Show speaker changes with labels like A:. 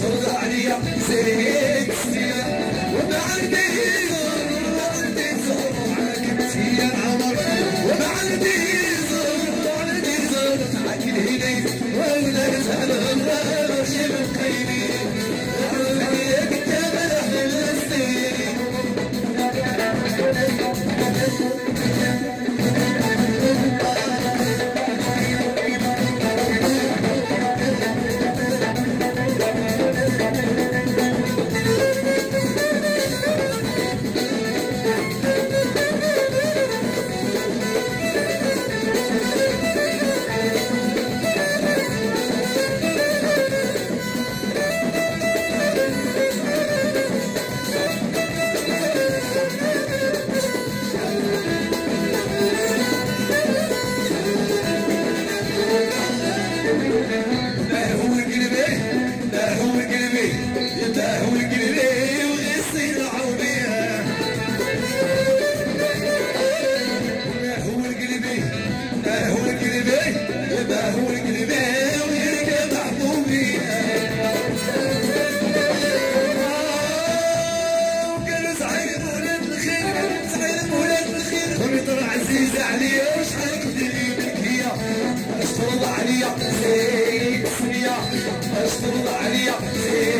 A: صلى عليا زيك سيا وما عندي زور وما عندي زور عاكبتي يا عمر وما عندي زور وما عندي زور تعاكل هديك ولا زهر باش ترضى عليا زيد سنية باش ترضى عليا زيد